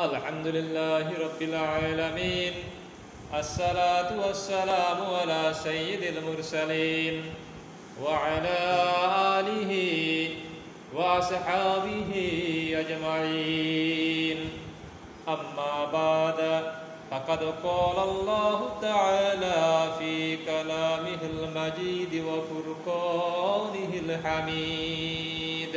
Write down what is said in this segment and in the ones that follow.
الحمد لله رب العالمين. الصلاة والسلام على سيد المرسلين وعلى آله وأصحابه أجمعين. أما بعد فقد قال الله تعالى في كلامه المجيد وفرقانه الحميد.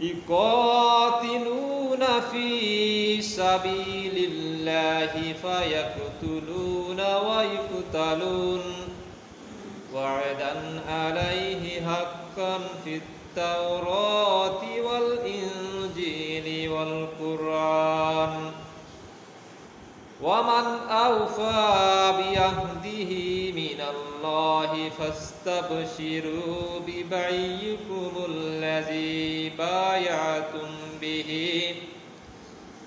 يقاتلون. في سبيل الله فيقتلون ويقتلون. وعدا عليه حقا في التوراة والإنجيل والقرآن. ومن أوفى بعهده من الله فاستبشروا ببيعكم الذي بايعتم به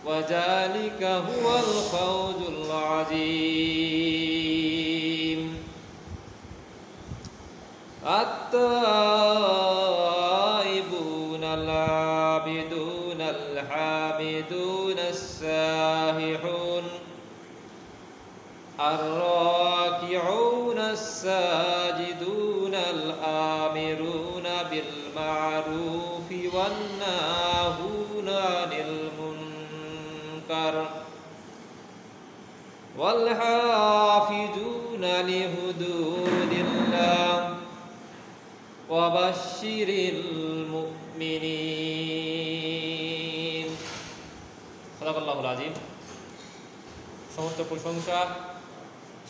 وذلك هو الفوز العظيم. التائبون العابدون الحامدون الساهحون الراكعون الساجدون الآمرون بالمعروف والناهون عن المنكر والحافظون لحدود الله وبشر المؤمنين صدق الله العظيم সমস্ত প্রশংসা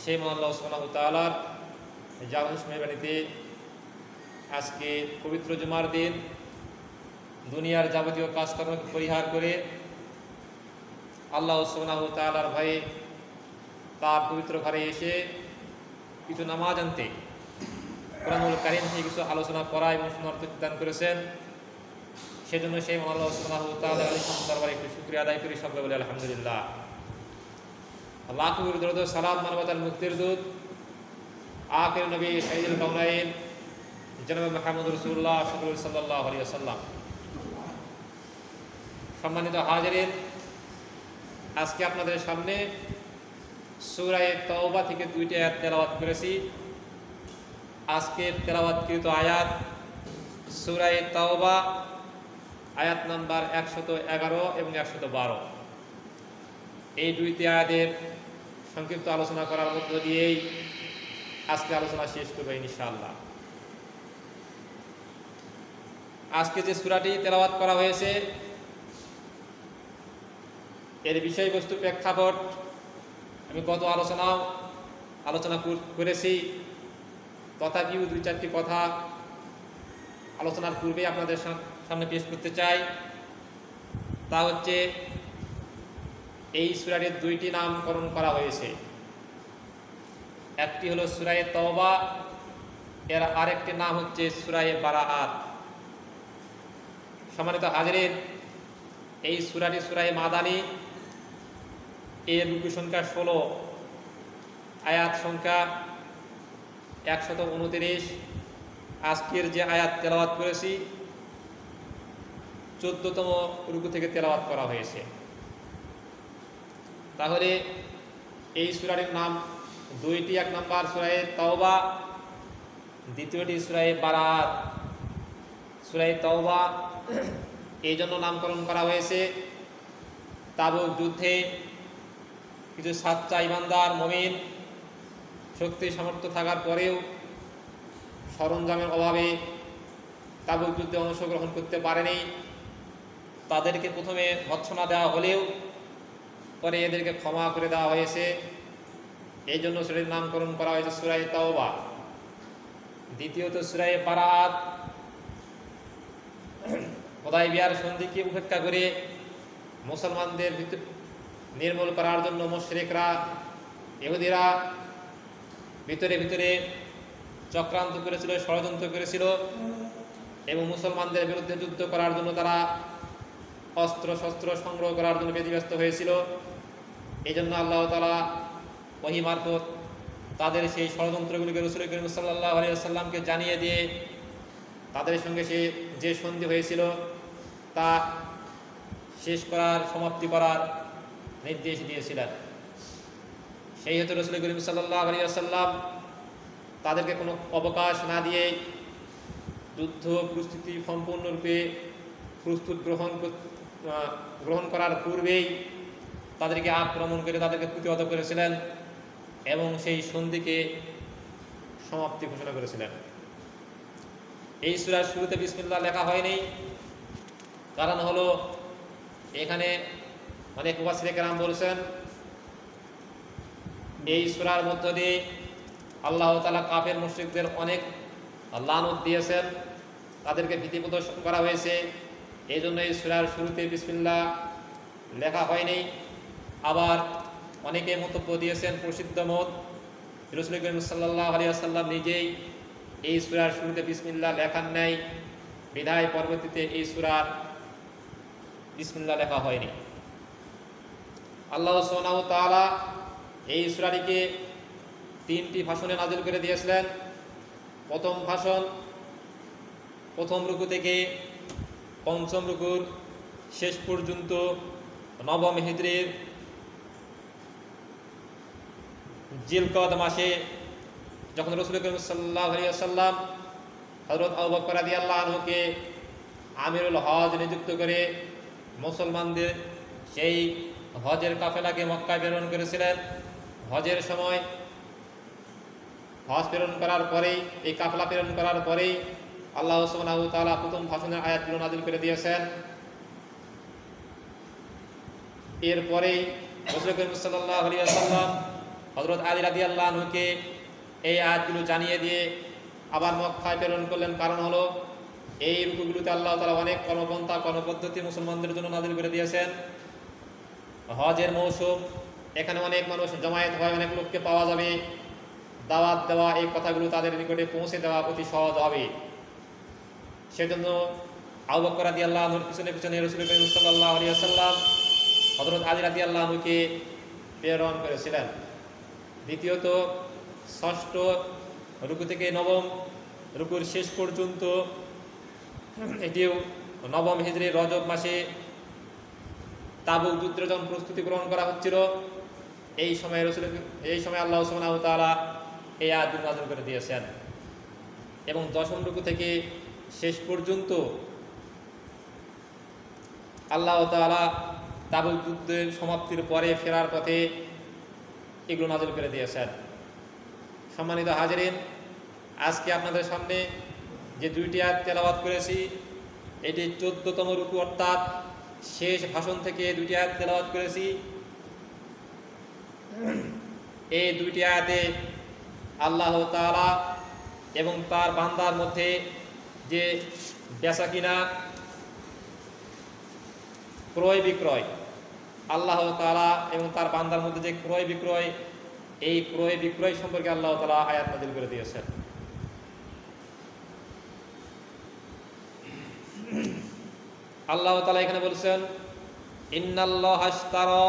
সেই আল্লাহ সুবহানাহু তাআলার যার মেহরবানিতে আজকে পবিত্র জুমার দিন, দুনিয়ার যাবতীয় কাজকর্মকে পরিহার করে আল্লাহ সুবহানাহু তাআলার ভয়ে তার পবিত্র ঘরে এসে কিছু নামাজ আনতে কোরআনুল কারিম থেকে কিছু আলোচনা করা এবং দান করেছেন। সেজন্য সেই আল্লাহ সুবহানাহু তাআলা আলী দরবারে একটু শুক্রিয়া আদায় করি সকলে বলে আলহামদুলিল্লাহ। দরদ সালাম মানবতার মুক্তির দূত আখির নবী সাইদুল কাউনাইন জনাব মাহমুদ রসুল্লাহ সকল সাল্লাহ সাল্লাম সম্মানিত হাজারিন, আজকে আপনাদের সামনে সুরায় তওবা থেকে দুইটি আয়াত তেলাওয়াত করেছি। আজকের তেলাওয়াতকৃত আয়াত সুরায় তওবা, আয়াত নাম্বার একশত এগারো এবং একশত বারো। এই দুইটি আয়াতের সংক্ষিপ্ত আলোচনা করার মধ্য দিয়েই আজকে আলোচনা শেষ করবে ইনশাআল্লাহ। আজকে যে সুরাটি তেলাওয়াত করা হয়েছে, এর বিষয়বস্তু প্রেক্ষাপট আমি গত আলোচনাও আলোচনা করেছি, তথাপিও দুই চারটি কথা আলোচনার পূর্বে আপনাদের সামনে পেশ করতে চাই। তা হচ্ছে, এই সুরারের দুইটি নামকরণ করা হয়েছে। একটি হলো সুরায়ে তওবা, এর আরেকটি নাম হচ্ছে সুরায়ে বারাআত। সম্মানিত হাজিরের এই সুরাটি সুরায়ে মাদানি, এর রুকু সংখ্যা ষোলো, আয়াত সংখ্যা একশত উনতিরিশ। আজকের যে আয়াত তেলাওয়াত করেছি, চোদ্দতম রুকু থেকে তেলাওয়াত করা হয়েছে। তাহলে এই সুরাটির নাম দুইটি এক নম্বর সুরায়ে তওবা, দ্বিতীয়টি সুরাই বারাত। সুরাই তওবা, এই জন্য নামকরণ করা হয়েছে। তাবুক যুদ্ধে কিছু সাচ্চা ইমানদার মমিন শক্তি সামর্থ্য থাকার পরেও সরঞ্জামের অভাবে তাবুক যুদ্ধে অংশগ্রহণ করতে পারেনি। তাদেরকে প্রথমে ভৎসনা দেওয়া হলেও পরে এদেরকে ক্ষমা করে দেওয়া হয়েছে। এই জন্য সুরের নামকরণ করা হয়েছে সুরাই তাওবা। দ্বিতীয়ত সুরাই বারাত। খোদাই বিহার সন্ধিকে উপেক্ষা করে মুসলমানদের নির্মূল করার জন্য মুশরিকরা, ইহুদিরা ভিতরে ভিতরে চক্রান্ত করেছিল, ষড়যন্ত্র করেছিল এবং মুসলমানদের বিরুদ্ধে যুদ্ধ করার জন্য তারা অস্ত্র শস্ত্র সংগ্রহ করার জন্য ব্যতিব্যস্ত হয়েছিল। এই জন্য আল্লাহ তালা ওহি মারফত তাদের সেই ষড়যন্ত্রগুলিকে রসুল করিম সাল্লাহ আলিয়াল্লামকে জানিয়ে দিয়ে, তাদের সঙ্গে সে যে সন্ধি হয়েছিল, তা শেষ করার, সমাপ্তি করার নির্দেশ দিয়েছিলেন। সেই হেতু রসুল করিম সাল্লাহ আলিয়াল্লাম তাদেরকে কোনো অবকাশ না দিয়ে যুদ্ধ প্রস্তুতি সম্পূর্ণরূপে প্রস্তুত গ্রহণ গ্রহণ করার পূর্বেই তাদেরকে আক্রমণ করে তাদেরকে প্রতিহত করেছিলেন। এবং সেই সন্ধিকে সমাপ্তি ঘোষণা করেছিলেন। এই সুরার শুরুতে বিসমিল্লাহ লেখা হয়নি। কারণ হলো, এখানে অনেক মুবাসিরে কেরাম বলছেন, এই সুরার মধ্য দিয়ে আল্লাহ তালা কাফের মুশ্রিকদের অনেক লানত দিয়েছেন, তাদেরকে ভীতি প্রদর্শন করা হয়েছে। এই জন্য এই সুরার শুরুতে বিসমিল্লা লেখা হয়নি। আবার অনেকে মন্তব্য দিয়েছেন, প্রসিদ্ধ মত। রসুল করিম সাল্লাহ আলিয়াল্লাম নিজেই এই সুরার শুরুতে বিসমিল্লা লেখার নেয় বিধায় পরবর্তীতে এই সুরার বিসমিল্লা লেখা হয়নি। আল্লাহ সোনাউ তালা এই সুরাটিকে তিনটি ভাষণে নাজিল করে দিয়েছিলেন। প্রথম ভাষণ প্রথম রুকু থেকে পঞ্চম রুকুর শেষ পর্যন্ত নবম হিদ্রির জিলকদ মাসে যখন রসুল করিম সাল্লাহ সাল্লাম হজরত আবকর আদি আল্লাহ আমিরুল হজ নিযুক্ত করে মুসলমানদের সেই হজের কাফেলাকে মক্কায় প্রেরণ করেছিলেন। হজের সময় হজ প্রেরণ করার পরেই, এই কাফলা প্রেরণ করার পরেই আল্লাহ সুবহানাহু ওয়া তাআলা প্রথম ভাষণের আয়াতগুলো নাজিল করে দিয়েছেন। এরপরেই রাসূল করিম সাল্লাল্লাহু আলাইহি ওয়াসাল্লাম হযরত আলী রাদিয়াল্লাহু আনহুকে এই আয়াতগুলো জানিয়ে দিয়ে আবার মক্কায় প্রেরণ করলেন। কারণ হলো, এই রূপগুলোতে আল্লাহ তাআলা অনেক কর্মপন্থা, কর্মপদ্ধতি মুসলমানদের জন্য নাজিল করে দিয়েছেন। হজের মৌসুম, এখানে অনেক মানুষ জমায়েত হয় অনেক লোককে পাওয়া যাবে। দাওয়াত দেওয়া, এই কথাগুলো তাদের নিকটে পৌঁছে দেওয়া অতি সহজ হবে। সেজন্য আবু বকর রাদিয়াল্লাহু আনহুর পিছনে পিছনে রাসূল করিম সাল্লাল্লাহু আলাইহি ওয়াসাল্লাম হযরত আলী রাদিয়াল্লাহু আনহুকে প্রেরণ করেছিলেন। দ্বিতীয়ত, ষষ্ঠ রুকু থেকে নবম রুকুর শেষ পর্যন্ত, এটিও নবম হিজরি রজব মাসে তাবুক যুদ্ধের যখন প্রস্তুতি গ্রহণ করা হচ্ছিল। এই সময় রসুল এই সময় আল্লাহ সুবহানাহু ওয়া তাআলা এই আয়াত নাযিল করে দিয়েছেন। এবং দশম রুকু থেকে শেষ পর্যন্ত আল্লাহ তাআলা তাবুক যুদ্ধের সমাপ্তির পরে ফেরার পথে এগুলো নাজিল করে দিয়েছেন। সম্মানিত হাজিরিন, আজকে আপনাদের সামনে যে দুইটি আয়াত তেলাবাদ করেছি, এটি চোদ্দতম রুকু অর্থাৎ শেষ ভাষণ থেকে দুইটি আয়াত তেলাবাদ করেছি। এই দুইটি আয়াতে আল্লাহ তাআলা এবং তার বান্দার মধ্যে যে বেচা কিনা ক্রয় বিক্রয় আল্লাহ তালা এবং তার বান্দার মধ্যে যে ক্রয় বিক্রয়, এই ক্রয় বিক্রয় সম্পর্কে আল্লাহ তালা আয়াত নাজিল করে দিয়েছেন। আল্লাহ তালা এখানে বলছেন, ইন্নাল্লাহ আশতারা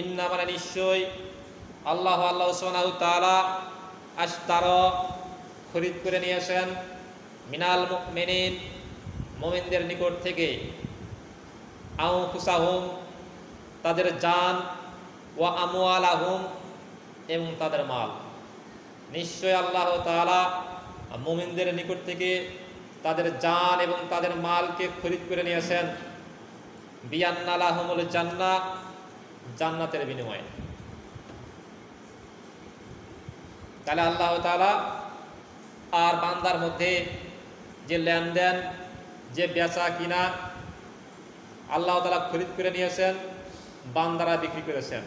ইন্না মানে নিশ্চয়, আল্লাহ আল্লাহ সুবহানাহু তাআলা আশতারা খরিদ করে নিয়েছেন মিনাল মুমিনিন, মুমিনদের নিকট থেকে। আউ ফুসাহুম তাদের জান ওয়া আমওয়ালাহুম এবং তাদের মাল। নিশ্চয় আল্লাহ তাআলা মুমিনদের নিকট থেকে তাদের জান এবং তাদের মালকে খরিদ করে নিয়েছেন বিয়ান্নালাহুমুল জান্না, জান্নাতের বিনিময়ে। তাহলে আল্লাহ তাআলা আর বান্দার মধ্যে যে লেনদেন, যে বেচা কিনা, আল্লাহ তালা খরিদ করে নিয়েছেন বান্দারা বিক্রি করেছেন।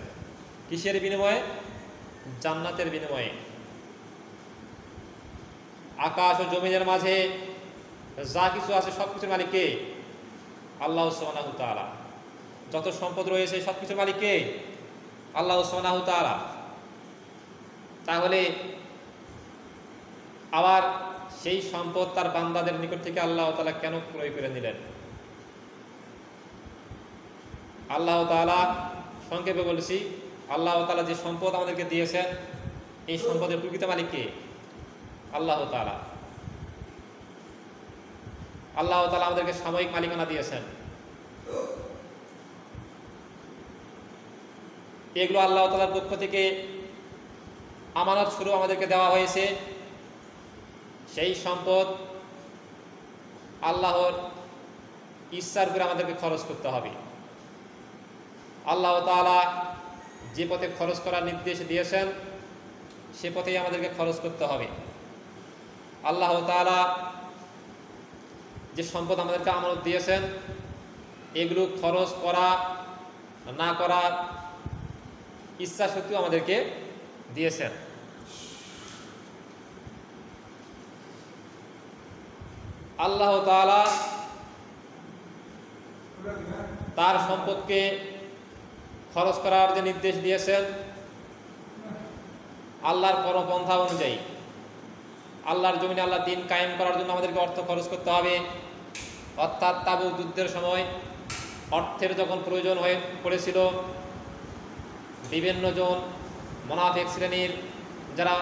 কিসের বিনিময়ে? জান্নাতের বিনিময়ে। আকাশ ও জমিনের মাঝে যা কিছু আছে সব কিছুর মালিক কে আল্লাহ সোনাহু তালা যত সম্পদ রয়েছে সব কিছুর মালিক কে আল্লাহ সোনাহু তালা তাহলে আবার সেই সম্পদ তার বান্দাদের নিকট থেকে আল্লাহ তালা কেন ক্রয় করে নিলেন? আল্লাহ তালা সংক্ষেপে বলেছি, আল্লাহ তালা যে সম্পদ আমাদেরকে দিয়েছেন, এই সম্পদের প্রকৃত মালিক কে? আল্লাহ তালা আল্লাহ তালা আমাদেরকে সাময়িক মালিকানা দিয়েছেন। এগুলো আল্লাহ তালার পক্ষ থেকে আমানত শুরু আমাদেরকে দেওয়া হয়েছে। সেই সম্পদ আল্লাহর ইচ্ছার করে আমাদেরকে খরচ করতে হবে। আল্লাহ তালা যে পথে খরচ করার নির্দেশ দিয়েছেন, সে পথেই আমাদেরকে খরচ করতে হবে। আল্লাহ তালা যে সম্পদ আমাদেরকে আমানত দিয়েছেন, এগুলো খরচ করা, না করার ইচ্ছা শক্তিও আমাদেরকে দিয়েছেন। আল্লাহ তালা তার সম্পদকে খরচ করার যে নির্দেশ দিয়েছেন, আল্লাহর কর্মপন্থা অনুযায়ী, আল্লাহর জমিনে আল্লাহ দিন কায়েম করার জন্য আমাদেরকে অর্থ খরচ করতে হবে। অর্থাৎ তাবু যুদ্ধের সময় অর্থের যখন প্রয়োজন হয়ে পড়েছিল, বিভিন্ন জন মোনাফেক শ্রেণির যারা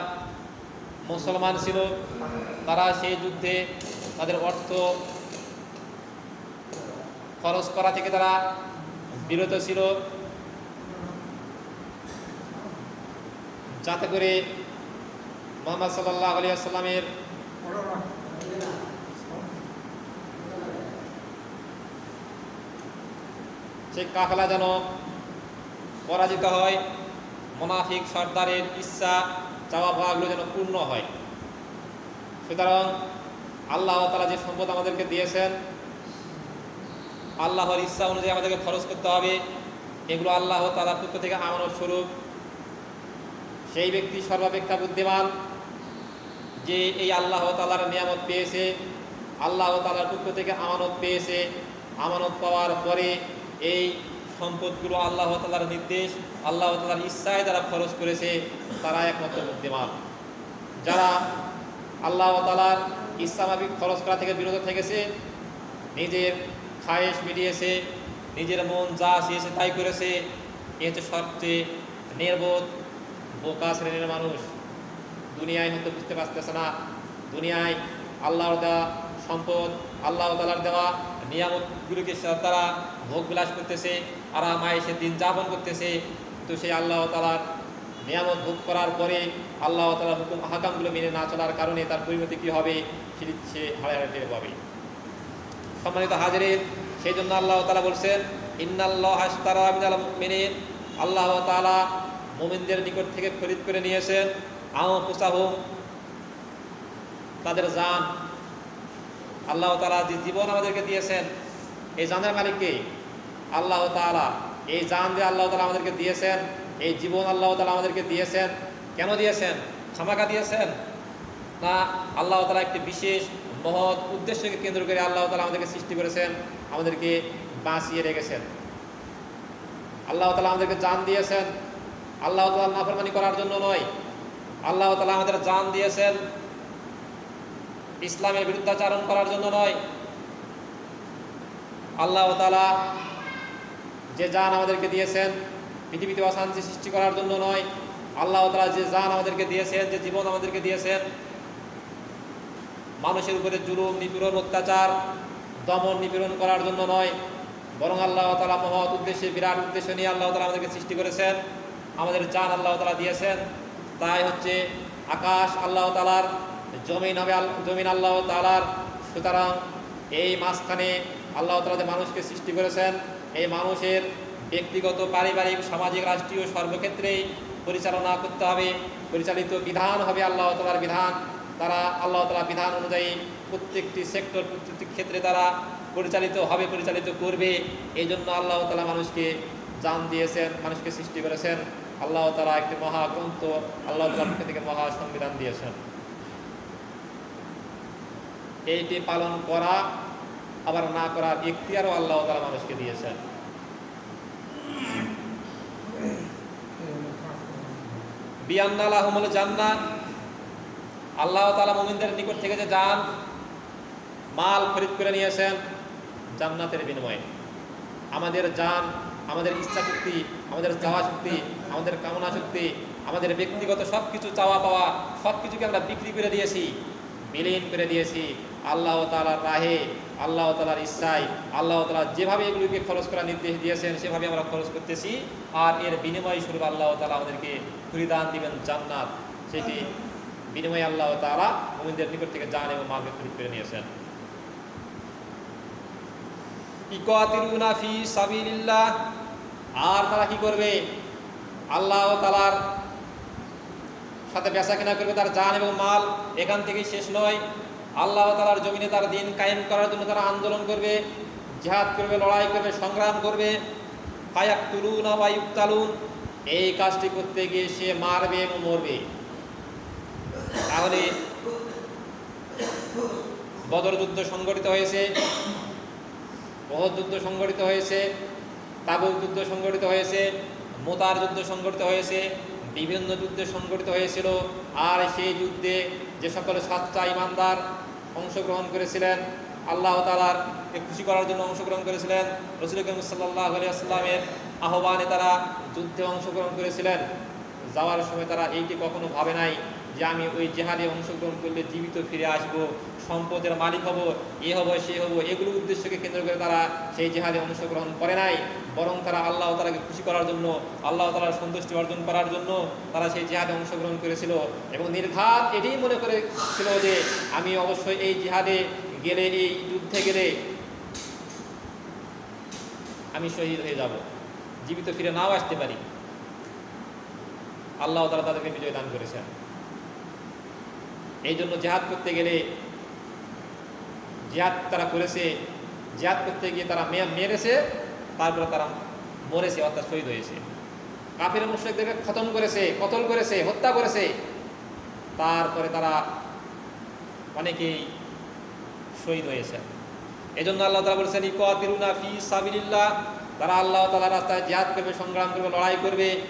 মুসলমান ছিল, তারা সেই যুদ্ধে তাদের অর্থ খরচ করা থেকে তারা বিরত ছিল। যাতে করে মোহাম্মদ সাল্লাহ আলী আসসালামের সেই কাফেলা যেন পরাজিত হয়, মোনাফিক সর্দারের ইচ্ছা চাওয়া পাওয়াগুলো যেন পূর্ণ হয়। সুতরাং আল্লাহ তালা যে সম্পদ আমাদেরকে দিয়েছেন, আল্লাহর ইচ্ছা অনুযায়ী আমাদেরকে খরচ করতে হবে। এগুলো আল্লাহ তালার পক্ষ থেকে আমানত স্বরূপ। সেই ব্যক্তি সর্বাপেক্ষা বুদ্ধিমান, যে এই আল্লাহ তালার নিয়ামত পেয়েছে, আল্লাহ তালার পক্ষ থেকে আমানত পেয়েছে, আমানত পাওয়ার পরে এই সম্পদগুলো আল্লাহ তালার নির্দেশ, আল্লাহ তালার ইচ্ছায় যারা খরচ করেছে, তারা একমাত্র বুদ্ধিমান। যারা আল্লাহ তালার ইসলামাবিক খরচ করা থেকে বিরত থেকেছে, নিজের খায়েশ মিলিয়েছে নিজের মন যা চেয়েছে তাই করেছে, এ হচ্ছে সবচেয়ে নির্বোধ বোকা শ্রেণির মানুষ। দুনিয়ায় হয়তো বুঝতে পারতেছে না। দুনিয়ায় আল্লাহর দেওয়া সম্পদ, আল্লাহ তালার দেওয়া নিয়ামতগুলিকে তারা ভোগ বিলাস করতেছে আরামায় সে দিন যাপন করতেছে। তো সেই আল্লাহ তালার নিয়ামত ভোগ করার পরে আল্লাহ তালার হুকুম, হাকামগুলো মেনে না চলার কারণে তার পরিণতি কী হবে? সেটি সে হাড়ে হাড়ে টের পাবে। সম্মানিত হাজিরের সেই জন্য আল্লাহ তালা বলছেন, ইন্নাল্লাহ হাস্তারা মিনের আল্লাহ তালা মোমিনদের নিকট থেকে খরিদ করে নিয়েছেন পুসাহুম তাদের জান। আল্লাহ তালা যে জীবন আমাদেরকে দিয়েছেন, এই জানের মালিককে আল্লাহ তালা এই জান যে আল্লাহ তালা আমাদেরকে দিয়েছেন, এই জীবন আল্লাহ তালা আমাদেরকে দিয়েছেন, কেন দিয়েছেন? খামাকা দিয়েছেন? না, আল্লাহ তালা একটি বিশেষ মহৎ উদ্দেশ্যকে কেন্দ্র করে আল্লাহ তালা আমাদেরকে সৃষ্টি করেছেন, আমাদেরকে বাঁচিয়ে রেখেছেন। আল্লাহ তালা আমাদেরকে জান দিয়েছেন আল্লাহ তালা নাফরমানি করার জন্য নয়। আল্লাহ তালা আমাদের জান দিয়েছেন। ইসলামের বিরুদ্ধাচারণ করার জন্য নয়। আল্লাহ তালা যে জান আমাদেরকে দিয়েছেন, পৃথিবীতে অশান্তি সৃষ্টি করার জন্য নয়। আল্লাহ তালা যে জান আমাদেরকে দিয়েছেন, যে জীবন আমাদেরকে দিয়েছেন, মানুষের উপরে জুলুম, নিপীড়ন, অত্যাচার, দমন, নিপীড়ন করার জন্য নয়। বরং আল্লাহ তালা মহৎ উদ্দেশ্যে, বিরাট উদ্দেশ্য নিয়ে আল্লাহ তালা আমাদেরকে সৃষ্টি করেছেন। আমাদের জান আল্লাহ তালা দিয়েছেন। তাই হচ্ছে আকাশ আল্লাহ তালার জমিন হবে জমিন আল্লাহ তালার সুতরাং এই মাঝখানে আল্লাহ তালা যে মানুষকে সৃষ্টি করেছেন, এই মানুষের ব্যক্তিগত, পারিবারিক, সামাজিক, রাষ্ট্রীয় সর্বক্ষেত্রেই পরিচালনা করতে হবে। পরিচালিত বিধান হবে আল্লাহ তালার বিধান। তারা আল্লাহ তালা বিধান অনুযায়ী প্রত্যেকটি সেক্টর, প্রত্যেকটি ক্ষেত্রে তারা পরিচালিত হবে, পরিচালিত করবে। এই জন্য আল্লাহ তালা মানুষকে জান দিয়েছেন, মানুষকে সৃষ্টি করেছেন। আল্লাহ তালা একটি মহাগ্রন্থ আল্লাহ তালা থেকে মহা সংবিধান দিয়েছেন। এইটি পালন করা, আবার না করার ইখতিয়ারও আল্লাহ তালা মানুষকে দিয়েছেন। বিয়ান্নালাহমুল জান্নাত আল্লাহ তালা মোমিনদের নিকট থেকে যে যান মাল খরিদ করে নিয়েছেন জান্নাতের বিনিময়ে। আমাদের যান আমাদের ইচ্ছা শক্তি আমাদের চাওয়া শক্তি আমাদের কামনা শক্তি, আমাদের ব্যক্তিগত সব কিছু চাওয়া পাওয়া সব কিছুকে আমরা বিক্রি করে দিয়েছি, বিলীন করে দিয়েছি। আল্লাহ তালার রাহে, আল্লাহ তালার ইচ্ছায়, আল্লাহ তালা যেভাবে এগুলিকে খরচ করার নির্দেশ দিয়েছেন, সেভাবে আমরা খরচ করতেছি। আর এর বিনিময় স্বরূপ আল্লাহ তালা আমাদেরকে পরিদান দিবেন জান্নাত। সেটি বিনিময়ে আল্লাহ তালা মোমিনদের নিকট থেকে জান এবং মালকে খরিদ করে নিয়েছেন ইকাতিলুনা ফি সাবিলিল্লাহ। আর তারা কি করবে? আল্লাহ তালার সাথে বেচা কেনা করবে তার জান এবং মাল, এখান থেকেই শেষ নয়। আল্লাহ তালার জমিনে তার দিন কায়েম করার জন্য তারা আন্দোলন করবে, জেহাদ করবে, লড়াই করবে, সংগ্রাম করবে। ফায়াক তুলুন আবায়ুক তালুন এই কাজটি করতে গিয়ে সে মারবে এবং মরবে। তাহলে বদর যুদ্ধ সংগঠিত হয়েছে বহর যুদ্ধ সংগঠিত হয়েছে, তাবুক যুদ্ধ সংগঠিত হয়েছে। মোতার যুদ্ধ সংগঠিত হয়েছে, বিভিন্ন যুদ্ধে সংগঠিত হয়েছিল। আর সেই যুদ্ধে যে সকল সাতটা ইমানদার অংশগ্রহণ করেছিলেন, আল্লাহ তালার খুশি করার জন্য অংশগ্রহণ করেছিলেন, রসুল করিম সাল্লাহ আলিয়াস্লামের আহ্বানে তারা যুদ্ধে অংশগ্রহণ করেছিলেন। যাওয়ার সময় তারা এইটি কখনো ভাবে নাই। যে আমি ওই জেহাদে অংশগ্রহণ করলে জীবিত ফিরে আসব, সম্পদের মালিক হব, এ হব, সে হব, এগুলো উদ্দেশ্যকে কেন্দ্র করে তারা সেই জেহাদে অংশগ্রহণ করে নাই। বরং তারা আল্লাহ তালাকে খুশি করার জন্য, আল্লাহ তালার সন্তুষ্টি অর্জন করার জন্য তারা সেই জেহাদে অংশগ্রহণ করেছিল। এবং নির্ঘাত এটাই মনে করেছিল যে, আমি অবশ্যই এই জেহাদে গেলে, এই যুদ্ধে গেলে আমি শহীদ হয়ে যাব। জীবিত ফিরে নাও আসতে পারি। আল্লাহ তালা তাদেরকে বিজয় দান করেছেন। এই জন্য জেহাদ করতে গেলে জেহাদ তারা করেছে, জেহাদ করতে গিয়ে তারা মেরেছে, তারপরে তারা মরেছে, অর্থাৎ শহীদ হয়েছে। কাফির মুশ্রিকদেরকে খতম করেছে, কতল করেছে, হত্যা করেছে। তারপরে তারা অনেকেই শহীদ হয়েছে। এই জন্য আল্লাহ তালা বলেছেন ইকাতিরুনা ফি সাবিলিল্লাহ। তারা আল্লাহ তালা রাস্তায় জেহাদ করবে, সংগ্রাম করবে, লড়াই করবে,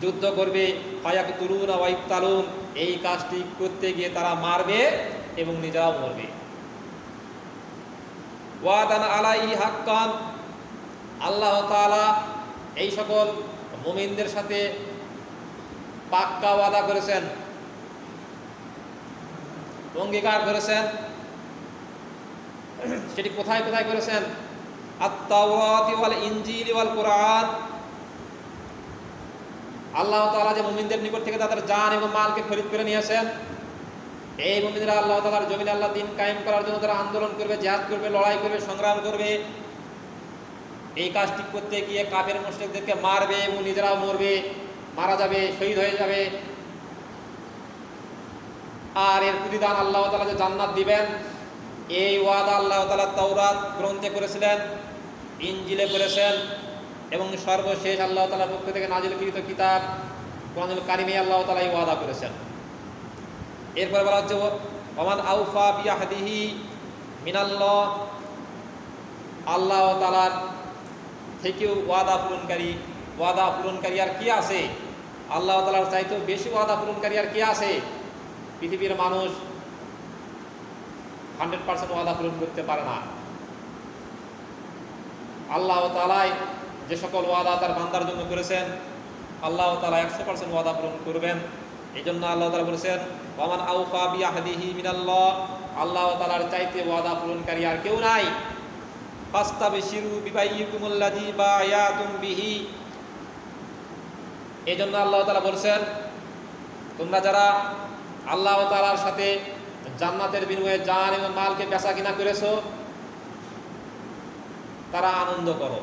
যুদ্ধ করবে। ফায়াক তুরুন ওয়াইক তালুন এই কাজটি করতে গিয়ে তারা মারবে এবং নিজেরাও মরবে। ওয়াদান আলাই হাক্কান, আল্লাহ এই সকল মুমিনদের সাথে পাক্কা ওয়াদা করেছেন, অঙ্গীকার করেছেন, সেটি কোথায় কোথায় করেছেন? আত্মাওয়াতি ইনজিল ওয়াল কোরআন আল্লাহ তাআলা যে মুমিনদের নিকট থেকে তাদের জান এবং মালকে খরিদ করে নিয়েছেন, এই মুমিনরা আল্লাহ তাআলার জমিন আল্লাহ দিন কায়েম করার জন্য তারা আন্দোলন করবে, জিহাদ করবে, লড়াই করবে, সংগ্রাম করবে। এই কাজটি করতে গিয়ে কাফের মুশরিকদেরকে মারবে এবং নিজেরাও মরবে, মারা যাবে, শহীদ হয়ে যাবে। আর এর প্রতিদান আল্লাহ তালা যে জান্নাত দিবেন, এই ওয়াদা আল্লাহ তালা তাওরাত গ্রন্থে করেছিলেন ইঞ্জিলে করেছেন। এবং সর্বশেষ আল্লাহ তালার পক্ষ থেকে নাজিলকৃত কিতাব কোরআনুল কারিমে আল্লাহ তালাই ওয়াদা করেছেন। এরপরে বলা হচ্ছে, ওমান আউফা বিয়াহাদিহি মিনাল্লাহ আল্লাহ তালার থেকেও ওয়াদা পূরণকারী ওয়াদা পূরণকারী আর কি আছে? আল্লাহ তালার চাইতেও বেশি ওয়াদা পূরণকারী আর কি আছে? পৃথিবীর মানুষ হান্ড্রেড পার্সেন্ট ওয়াদা পূরণ করতে পারে না। আল্লাহ তালাই যে সকল ওয়াদা তার বান্দার জন্য করেছেন, আল্লাহ তালা একশো পার্সেন্ট ওয়াদা পূরণ করবেন। এই জন্য আল্লাহ তালা বলেছেন ওমান আউফা বিয়াহাদিহি মিনাল্লাহ আল্লাহ তালার চাইতে ওয়াদা পূরণকারী আর কেউ নাই। পাস্তা বেশিরু বিবাইকুমুল্লাদি বা ইয়াতুম বিহি এই জন্য আল্লাহ তালা বলছেন, তোমরা যারা আল্লাহ তালার সাথে জান্নাতের বিনিময়ে জান এবং মালকে বেচা কিনা করেছ, তারা আনন্দ করো।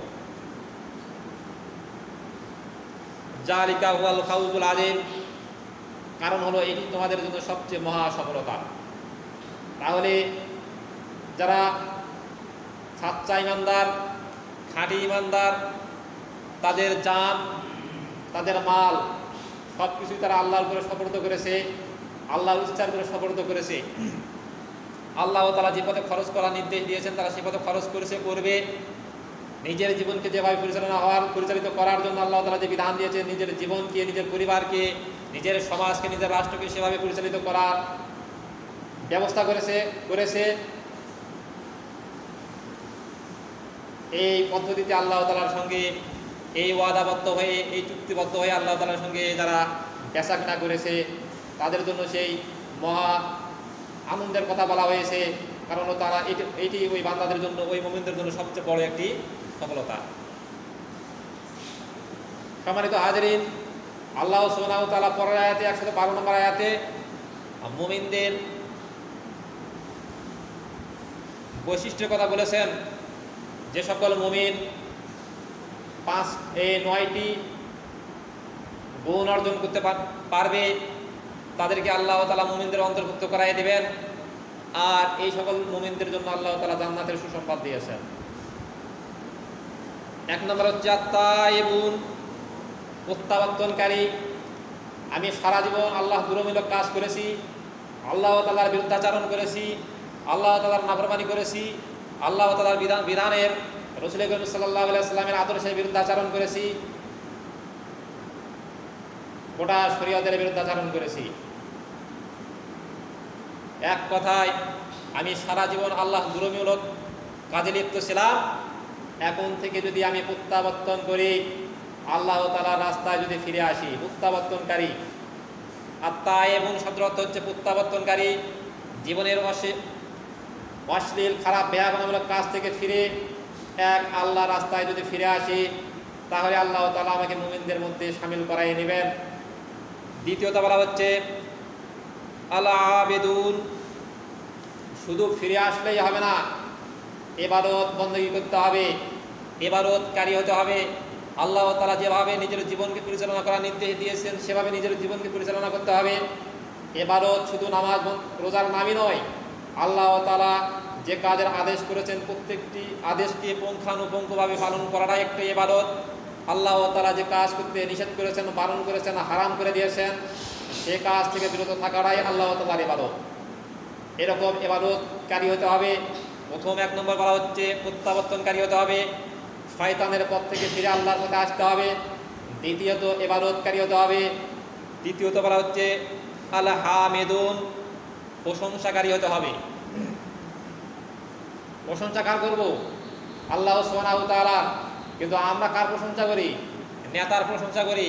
জালিকা হুয়াল ফাউজুল আলিম। কারণ হলো এটি তোমাদের জন্য সবচেয়ে মহা সফলতা। তাহলে যারা সাচ্চা ইমানদার, খাঁটি ইমানদার, তাদের জান, তাদের মাল সব কিছুই তারা আল্লাহর উপরে সপর্দ করেছে, আল্লাহর উচ্চার করে সপর্দ করেছে। আল্লাহ তারা যে পথে খরচ করার নির্দেশ দিয়েছেন, তারা সে পথে খরচ করেছে, করবে। নিজের জীবনকে যেভাবে পরিচালনা হওয়ার, পরিচালিত করার জন্য আল্লাহ তালা যে বিধান দিয়েছে নিজের জীবনকে, নিজের পরিবারকে, নিজের সমাজকে, নিজের রাষ্ট্রকে সেভাবে পরিচালিত করার ব্যবস্থা করেছে করেছে। এই পদ্ধতিতে আল্লাহ তালার সঙ্গে, এই ওয়াদাবদ্ধ হয়ে, এই চুক্তিবদ্ধ হয়ে আল্লাহ তালার সঙ্গে যারা বেচা কেনা করেছে, তাদের জন্য সেই মহা আনন্দের কথা বলা হয়েছে। কারণ তারা এটি ওই বান্দাদের জন্য, ওই মোমিনদের জন্য সবচেয়ে বড় একটি সফলতা। সম্মানিত হাজরিন, আল্লাহ সোনাউ তালা পরের আয়াতে একসাথে বারো নম্বর আয়াতে মোমিনদের বৈশিষ্ট্যের কথা বলেছেন যে সকল মুমিন পাঁচ, এই নয়টি গুণ অর্জন করতে পারবে। তাদেরকে আল্লাহ তালা মুমিনদের অন্তর্ভুক্ত করাই দেবেন। আর এই সকল মুমিনদের জন্য আল্লাহ তালা জান্নাতের সুসংবাদ দিয়েছেন। এক নম্বর হচ্ছে আত্মায়বুন প্রত্যাবর্তনকারী। আমি সারা জীবন আল্লাহ দুরমিলক কাজ করেছি, আল্লাহ তালার বিরুদ্ধাচারণ করেছি, আল্লাহ তালার নাফরমানি করেছি, আল্লাহ তালার বিধান, বিধানের, রসুল করিম সাল্লাহ সাল্লামের আদর্শের বিরুদ্ধাচারণ করেছি, গোটা শরীয়তের বিরুদ্ধাচারণ করেছি। এক কথায়, আমি সারা জীবন আল্লাহ দুরমিউলক কাজে লিপ্ত ছিলাম এখন থেকে যদি আমি প্রত্যাবর্তন করি, আল্লাহ তালার রাস্তায় যদি ফিরে আসি, প্রত্যাবর্তনকারী। আত্মা এবং শব্দ অর্থ হচ্ছে প্রত্যাবর্তনকারী। জীবনের অশ্লীল, খারাপ ব্যয়ামূলক কাজ থেকে ফিরে এক আল্লাহ রাস্তায় যদি ফিরে আসি, তাহলে আল্লাহ তালা আমাকে মুমিনদের মধ্যে সামিল করাই নেবেন। দ্বিতীয়ত বলা হচ্ছে আল্লাহ আবেদুন শুধু ফিরে আসলেই হবে না এবারত বন্দী করতে হবে এবারতকারী হতে হবে। আল্লাহ তালা যেভাবে নিজের জীবনকে পরিচালনা করার নির্দেশ দিয়েছেন, সেভাবে নিজের জীবনকে পরিচালনা করতে হবে। এবারত শুধু নামাজ রোজার নামই নয়, আল্লাহ তালা যে কাজের আদেশ করেছেন, প্রত্যেকটি আদেশকে পুঙ্খানুপুঙ্খভাবে পালন করাটাই একটি এবারত আল্লাহ তালা যে কাজ করতে নিষেধ করেছেন, বারণ করেছেন, হারাম করে দিয়েছেন, সে কাজ থেকে বিরত থাকাটাই আল্লাহ তালার এবাদত এরকম এবাদতকারী হতে হবে প্রথম এক নম্বর বলা হচ্ছে, প্রত্যাবর্তনকারী হতে হবে, শয়তানের পথ থেকে ফিরে আল্লাহর পথে আসতে হবে, দ্বিতীয়ত এবাদতকারী হতে হবে, তৃতীয়ত বলা হচ্ছে আল হামেদুন প্রশংসাকারী হতে হবে। প্রশংসা কার করব? আল্লাহ সোনাউ তালা কিন্তু আমরা কার প্রশংসা করি? নেতার প্রশংসা করি,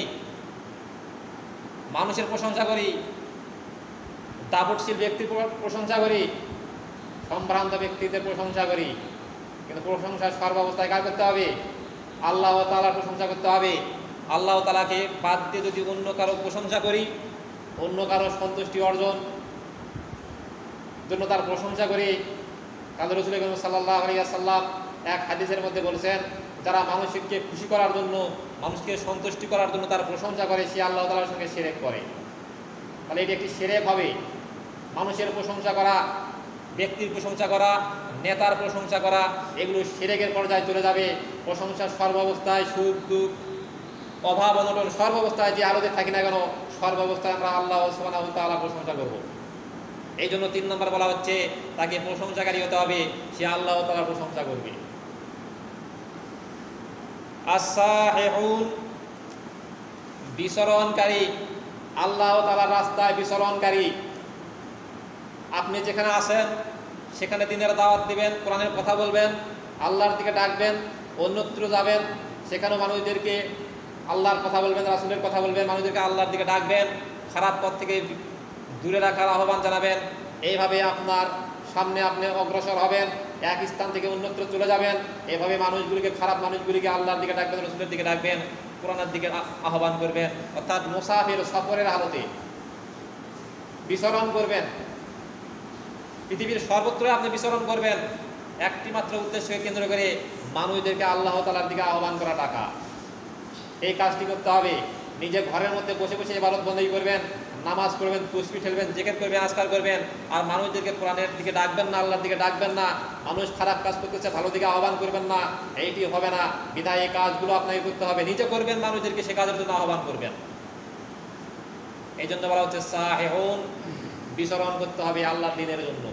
মানুষের প্রশংসা করি, দাপটশীল ব্যক্তির প্রশংসা করি সম্ভ্রান্ত ব্যক্তিদের প্রশংসা করি। কিন্তু প্রশংসা সর্বাবস্থায় কাজ করতে হবে? আল্লাহ তালার প্রশংসা করতে হবে। আল্লাহ তালাকে বাদ দিয়ে যদি অন্য কারও প্রশংসা করি, অন্য কারও সন্তুষ্টি অর্জন জন্য তার প্রশংসা করি কাল রসুল সাল্লাহ আলিয়াসাল্লাম এক হাদিসের মধ্যে বলেছেন, যারা মানুষকে খুশি করার জন্য, মানুষকে সন্তুষ্টি করার জন্য তার প্রশংসা করে, সে আল্লাহ তালার সঙ্গে সেরেক করে। তাহলে এটি একটি সেরেক হবে। মানুষের প্রশংসা করা ব্যক্তির প্রশংসা করা, নেতার প্রশংসা করা, এগুলো সেরেকের পর্যায়ে চলে যাবে। প্রশংসা সর্বাবস্থায় সুখ, দুঃখ, অভাব, অনটন সর্বাবস্থায় যে আলোতে থাকি না কেন, সর্বাবস্থায় আমরা আল্লাহ সোহানা তাল্লাহ প্রশংসা করব। এই জন্য তিন নম্বর বলা হচ্ছে, তাকে প্রশংসাকারী হতে হবে, সে আল্লাহ তালা প্রশংসা করবে। আসাহেহুন বিচরণকারী, আল্লাহ তালার রাস্তায় বিচরণকারী আপনি যেখানে আসেন সেখানে দিনের দাওয়াত দিবেন, কোরআনের কথা বলবেন, আল্লাহর দিকে ডাকবেন, অন্যত্র যাবেন সেখানেও মানুষদেরকে আল্লাহর কথা বলবেন, রাসুলের কথা বলবেন, মানুষদেরকে আল্লাহর দিকে ডাকবেন, খারাপ পথ থেকে দূরে রাখার আহ্বান জানাবেন, এইভাবে আপনার সামনে আপনি অগ্রসর হবেন, এক স্থান থেকে অন্যত্র চলে যাবেন, এভাবে মানুষগুলিকে, খারাপ মানুষগুলিকে আল্লাহর দিকে ডাকবেন, রসুলের দিকে ডাকবেন, কোরআনের দিকে আহ্বান করবেন, অর্থাৎ মুসাফির সফরের হালতে বিচরণ করবেন। পৃথিবীর সর্বত্রই আপনি বিচরণ করবেন। একটি মাত্র উদ্দেশ্যকে কেন্দ্র করে মানুষদেরকে আল্লাহ তালার দিকে আহ্বান করা টাকা। এই কাজটি করতে হবে। নিজের ঘরের মধ্যে বসে বসে ভারত বন্দী করবেন, নামাজ পড়বেন তুসপি ঠেলবেন জেকেট করবেন, আজকার করবেন, আর মানুষদেরকে কোরআনের দিকে ডাকবেন না, আল্লাহর দিকে ডাকবেন না। মানুষ খারাপ কাজ করতেছে, ভালো দিকে আহ্বান করবেন না। এইটি হবে না। বিধায় এই কাজগুলো আপনাকে করতে হবে। নিজে করবেন মানুষদেরকে, সে কাজের জন্য আহ্বান করবেন। এই জন্য বলা হচ্ছে সাহেহুন, বিচরণ করতে হবে আল্লাহ দিনের জন্য।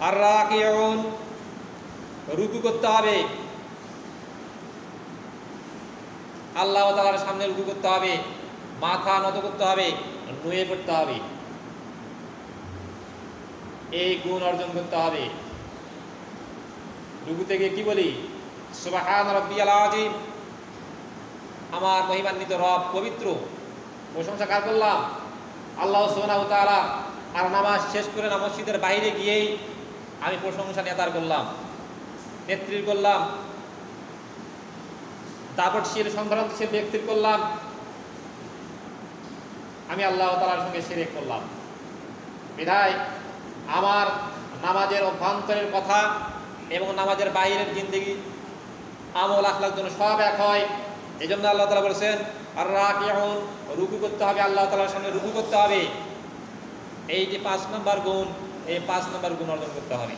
আর রাকিউন রুকু করতে হবে। আল্লাহ তালার সামনে রুকু করতে হবে, মাথা নত করতে হবে, নুয়ে পড়তে হবে। এই গুণ অর্জন করতে হবে। রুকু থেকে কি বলি? সুবাহান রব্বিয়াল আজিম আমার মহিমান্বিত রব পবিত্র। প্রশংসা কার করলাম? আল্লাহ সোনা তাআলা আর নামাজ শেষ করে না মসজিদের বাইরে গিয়েই আমি প্রশংসা নেতার করলাম, নেত্রীর করলাম, দাপটশীল সংক্রান্তশীল ব্যক্তির করলাম। আমি আল্লাহ তালার সঙ্গে সেরেক করলাম। বিধায় আমার নামাজের অভ্যন্তরের কথা এবং নামাজের বাইরের জিন্দগি, আমল আখলার জন্য সব এক হয় এই জন্য আল্লাহ তালা বলছেন, আর রাকিউন, রুকু করতে হবে, আল্লাহ তালার সামনে রুকু করতে হবে। এই যে পাঁচ নম্বর গুণ, এই পাঁচ নম্বর গুণ অর্জন করতে হবে।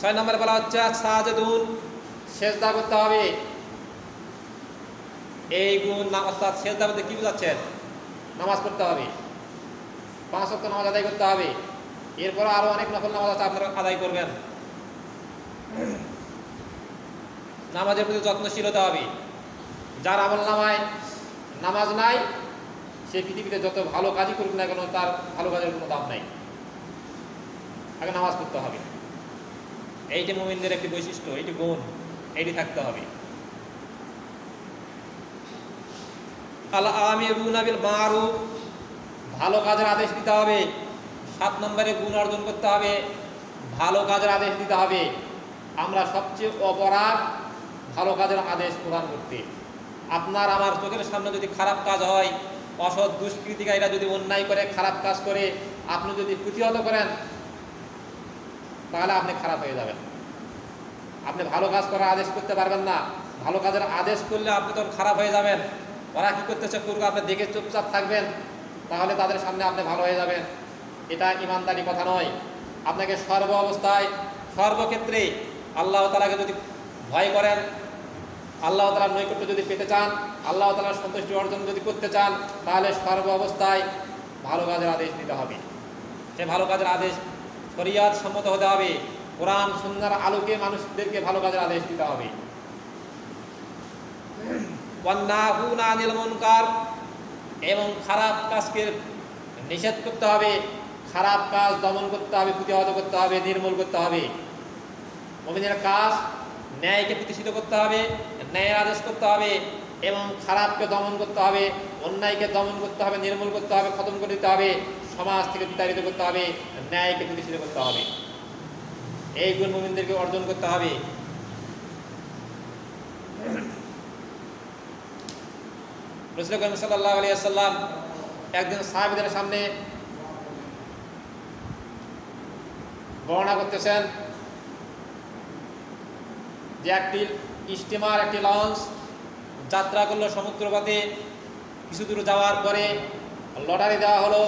ছয় নম্বর বলা হচ্ছে, সাজেদুন সেজদা করতে হবে। এই গুণ না, অর্থাৎ সেজদা বলতে কি বোঝাচ্ছেন? নামাজ পড়তে হবে। পাঁচ অক্ট নামাজ আদায় করতে হবে। এরপর আরও অনেক নকল নামাজ আছে, আপনারা আদায় করবেন। নামাজের প্রতি যত্নশীল হতে হবে। যার আমল নামায়, নামাজ নাই সে পৃথিবীতে যত ভালো কাজই করুক না কেন, তার ভালো কাজের কোনো দাম নাই। আগে নামাজ পড়তে হবে। এইটি মোমিনদের একটি বৈশিষ্ট্য, এইটি গুণ, এইটি থাকতে হবে। ভালো কাজের আদেশ দিতে হবে। সাত নম্বরে গুণ অর্জন করতে হবে। ভালো কাজের আদেশ দিতে হবে। আমরা সবচেয়ে অপরাধ ভালো কাজের আদেশ প্রদান করতে। আপনার, আমার চোখের সামনে যদি খারাপ কাজ হয় অসৎ দুষ্কৃতিকারীরা যদি অন্যায় করে, খারাপ কাজ করে, আপনি যদি প্রতিহত করেন, তাহলে আপনি খারাপ হয়ে যাবেন। আপনি ভালো কাজ করার আদেশ করতে পারবেন না। ভালো কাজের আদেশ করলে আপনি তখন খারাপ হয়ে যাবেন। ওরা কী করতেছে করুক আপনি দেখে চুপচাপ থাকবেন, তাহলে তাদের সামনে আপনি ভালো হয়ে যাবেন। এটা ইমানদারি কথা নয়। আপনাকে সর্ব অবস্থায়, সর্বক্ষেত্রে আল্লাহ তালাকে যদি ভয় করেন আল্লাহ তালার নৈকট্য যদি পেতে চান, আল্লাহ তালার সন্তুষ্টি অর্জন যদি করতে চান, তাহলে সর্ব অবস্থায় ভালো কাজের আদেশ দিতে হবে। সে ভালো কাজের আদেশ শরিয়াত সম্মত হতে হবে। কোরআন সুন্দর আলোকে মানুষদেরকে ভালো কাজের আদেশ দিতে হবে। এবং খারাপ কাজকে নিষেধ করতে হবে। খারাপ কাজ দমন করতে হবে, প্রতিহত করতে হবে, নির্মূল করতে হবে। মমিনের কাজ ন্যায়কে প্রতিষ্ঠিত করতে হবে, ন্যায়ের আদেশ করতে হবে এবং খারাপকে দমন করতে হবে, অন্যায়কে দমন করতে হবে, নির্মূল করতে হবে, খতম করে দিতে হবে, সমাজ থেকে বিতাড়িত করতে হবে, ন্যায়কে প্রতিষ্ঠিত করতে হবে। এই গুণ অর্জন করতে হবে। সাল্লাহ একদিন সাহাবিদের সামনে বর্ণনা করতেছেন যে একটি স্টিমার একটি লঞ্চ যাত্রা করল সমুদ্রপথে কিছু দূর যাওয়ার পরে লটারি দেওয়া হলো।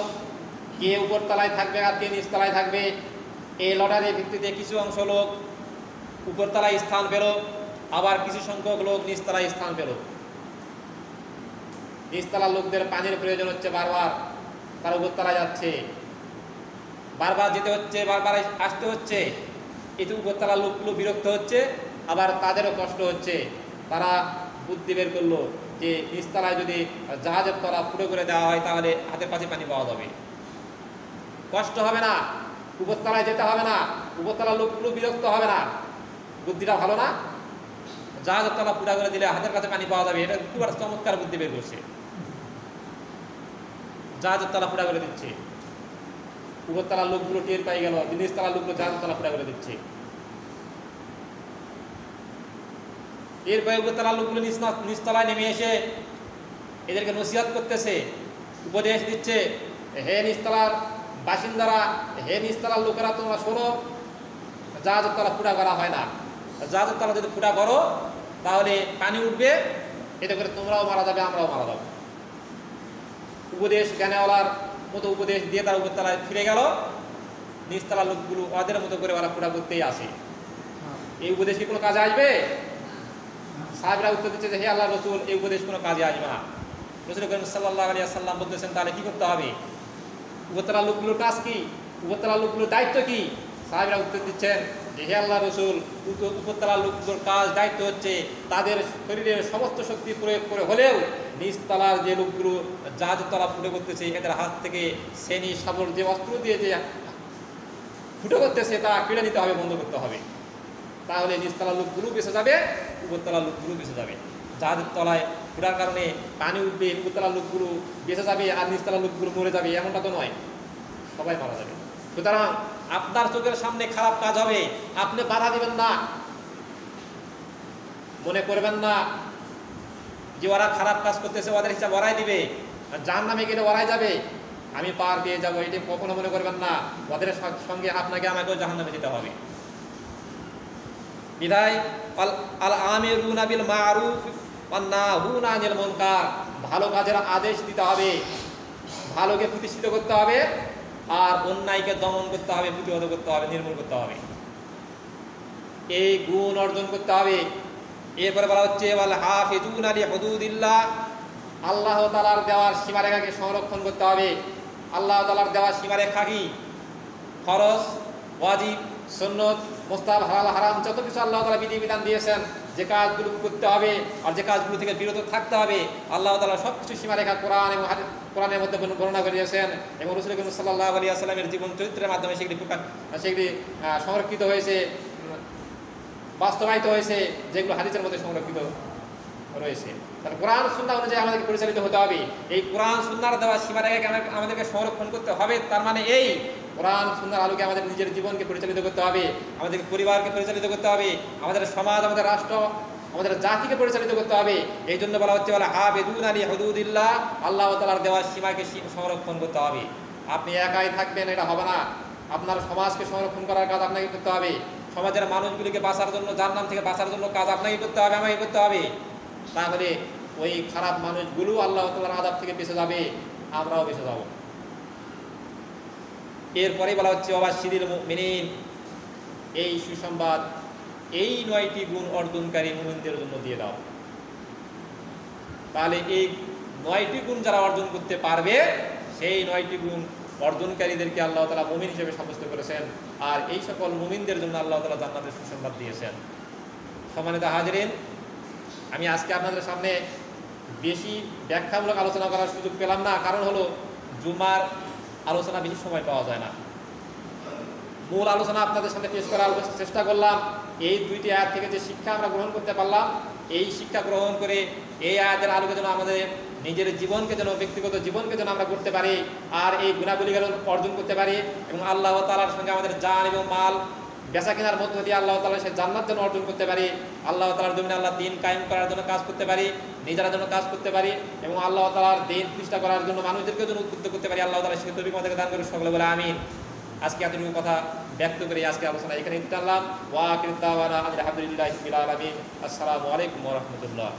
কে উপর তলায় থাকবে আর কে নিচতলায় থাকবে, এই লটারির ভিত্তিতে কিছু অংশ লোক উপরতলায় স্থান পেল, আবার কিছু সংখ্যক লোক নিচতলায় স্থান পেল। নিচতলার লোকদের পানির প্রয়োজন হচ্ছে বারবার, তারা উপরতলায় যাচ্ছে। বারবার যেতে হচ্ছে, বারবার আসতে হচ্ছে। এতে উপরতলার লোকগুলো বিরক্ত হচ্ছে। আবার তাদেরও কষ্ট হচ্ছে। তারা বুদ্ধি বের করল যে, নিচতলায় যদি জাহাজের তলা ফুটো করে দেওয়া হয়, তাহলে হাতের পাশে পানি পাওয়া যাবে। কষ্ট হবে না। উপরতলায় যেতে হবে না। উপরতলার লোকগুলো বিরক্ত হবে না। বুদ্ধিটা ভালো না? জাহাজের তলা ফুটা করে দিলে হাতের কাছে পানি পাওয়া যাবে। এটা খুব একটা চমৎকার বুদ্ধি বের করছে। জাহাজের তলা ফুটা করে দিচ্ছে। উপরতলার লোকগুলো টের পাই গেল। নিচতলার লোকগুলো জাহাজের তলা ফুটা করে দিচ্ছে। এরপরে উপরতলার লোকগুলো নিচতলায় নেমে এসে এদেরকে নসিহত করতেছে উপদেশ দিচ্ছে হে নিচতলার বাসিন্দারা হে নিচতলার লোকেরা তোমরা শোনো জাহাজের তলা ফুটা করা হয় না। জাহাজের তলা যদি ফুটা করো তাহলে পানি উঠবে এতে করে তোমরাও মারা যাবে আমরাও মারা যাব। উপদেশ জ্ঞানেওয়ালার মতো উপদেশ দিয়ে তার উপরতলায় ফিরে গেল। নিচতলার লোকগুলো ওদের মতো করে ওরা ফুটা করতেই আসে। এই উপদেশ কি কোনো কাজে আসবে? সাহেবরা উত্তর দিচ্ছে যে, হে আল্লাহ রসুল, এই উপদেশ কোনো কাজে আসবে না। রসুল করিম সাল্লাহ আলিয়া সাল্লাম বলতেছেন, তাহলে কি করতে হবে? উপরতলা লোকগুলোর কাজ কি? উপরতলা লোকগুলোর দায়িত্ব কি? সাহেবরা উত্তর দিচ্ছেন যে, হে আল্লাহ রসুল উপরতলা লোকগুলোর কাজ, দায়িত্ব হচ্ছে তাদের শরীরের সমস্ত শক্তি প্রয়োগ করে হলেও নিচতলার যে লোকগুলো জাহাজ তলা ফুটে করতেছে এদের হাত থেকে শ্রেণি, সাবল যে অস্ত্র দিয়ে যে ফুটে করতেছে তা কেড়ে নিতে হবে, বন্ধ করতে হবে। তাহলে নিচতলা লোকগুলো বেঁচে যাবে উপরতলা লোকগুলো বেঁচে যাবে। জাহাজের তলায় ফুটার কারণে পানি উঠবে উপরতলা লোকগুলো বেঁচে যাবে আর নিচতলা লোকগুলো মরে যাবে, এমনটা তো নয়। সবাই মারা যাবে। সুতরাং আপনার চোখের সামনে খারাপ কাজ হবে, আপনি বাধা দিবেন না। মনে করবেন না যে ওরা খারাপ কাজ করতেছে, ওদের হিসাব ওরাই দিবে। যার নামে গেলে ওরাই যাবে। আমি পার পেয়ে যাব এটি কখনো মনে করবেন না। ওদের সঙ্গে আপনাকে আমাকেও জাহান নামে যেতে হবে। বিদায় আল আমিরুনা বিল মারুফ আনিল মুনকার। ভালো কাজের আদেশ দিতে হবে। ভালোকে প্রতিষ্ঠিত করতে হবে আর অন্যায়কে দমন করতে হবে, প্রতিহত করতে হবে, নির্মূল করতে হবে। এই গুণ অর্জন করতে হবে। এরপরে বলা হচ্ছে হাফিজুন আলী হুদুদিল্লাহ আল্লাহ তালার দেওয়ার সীমারেখাকে সংরক্ষণ করতে হবে। আল্লাহ তালার দেওয়ার সীমারেখা কি? ফরজ, ওয়াজিব, সন্নত মোস্তাব হালাল হারাম, যত কিছু আল্লাহ তালা বিধিবিধান দিয়েছেন, যে কাজগুলো করতে হবে আর যে কাজগুলো থেকে বিরত থাকতে হবে, আল্লাহ তালা সব কিছু সীমারেখা কোরআন এবং কোরআনের মধ্যে বর্ণনা করে দিয়েছেন এবং রসুল করিম সাল্লাহ আলী আসসালামের জীবন চরিত্রের মাধ্যমে সেগুলি সেগুলি সংরক্ষিত হয়েছে, বাস্তবায়িত হয়েছে, যেগুলো হাদিসের মধ্যে সংরক্ষিত রয়েছে। তাহলে কোরআন সুন্না অনুযায়ী আমাদেরকে পরিচালিত হতে হবে। এই কোরআন সুন্নার দেওয়া সীমারেখাকে আমাদেরকে সংরক্ষণ করতে হবে, তার মানে এই কোরআন সুন্দর আলোকে আমাদের নিজের জীবনকে পরিচালিত করতে হবে, আমাদের পরিবারকে পরিচালিত করতে হবে, আমাদের সমাজ, আমাদের রাষ্ট্র, আমাদের জাতিকে পরিচালিত করতে হবে। এই জন্য বলা হচ্ছে বলা হা বেদুন আলী হদুদিল্লাহ আল্লাহ তালার দেওয়ার সীমাকে সংরক্ষণ করতে হবে। আপনি একাই থাকবেন, এটা হবে না। আপনার সমাজকে সংরক্ষণ করার কাজ আপনাকে করতে হবে। সমাজের মানুষগুলিকে বাঁচার জন্য যার নাম থেকে বাঁচার জন্য কাজ আপনাকে করতে হবে আমাকে করতে হবে। তাহলে ওই খারাপ মানুষগুলো আল্লাহ তালার আদাব থেকে বেঁচে যাবে, আমরাও বেঁচে যাব। এরপরে বলা হচ্ছে শিরিল মিনিন এই সুসংবাদ, এই নয়টি গুণ অর্জনকারী মুমিনদের জন্য দিয়ে দাও। তাহলে এই নয়টি গুণ যারা অর্জন করতে পারবে, সেই নয়টি গুণ অর্জনকারীদেরকে আল্লাহ তালা মুমিন হিসেবে সাব্যস্ত করেছেন আর এই সকল মুমিনদের জন্য আল্লাহ তালা জান্নাতের সুসংবাদ দিয়েছেন। সম্মানিত হাজরিন, আমি আজকে আপনাদের সামনে বেশি ব্যাখ্যামূলক আলোচনা করার সুযোগ পেলাম না। কারণ হলো, জুমার আলোচনা বেশি সময় পাওয়া যায় না। মূল আলোচনা আপনাদের সামনে পেশ করার চেষ্টা করলাম। এই দুইটি আয়াত থেকে যে শিক্ষা আমরা গ্রহণ করতে পারলাম, এই শিক্ষা গ্রহণ করে এই আয়াতের আলোকে যেন আমাদের নিজের জীবনকে যেন, ব্যক্তিগত জীবনকে যেন আমরা করতে পারি আর এই গুণাবলীগুলো অর্জন করতে পারি এবং আল্লাহ তালার সঙ্গে আমাদের জান এবং মাল বেচা কেনার মধ্য দিয়ে আল্লাহ তালা সে জান্নাত যেন অর্জন করতে পারি, আল্লাহ তালার জমিনে আল্লাহ দিন কায়েম করার জন্য কাজ করতে পারি নিজেরা জন্য কাজ করতে পারি এবং আল্লাহ তালার দিন প্রতিষ্ঠা করার জন্য মানুষদেরকে যেন উদ্বুদ্ধ করতে পারি, আল্লাহ তালা সে তৈরি আমাদেরকে দান করে সকলে, বলে আমিন। আজকে এতটুকু কথা ব্যক্ত করে আজকে আলোচনা এখানে দিতে আল্লাহ ওয়া আসসালামু আলাইকুম রহমতুল্লাহ।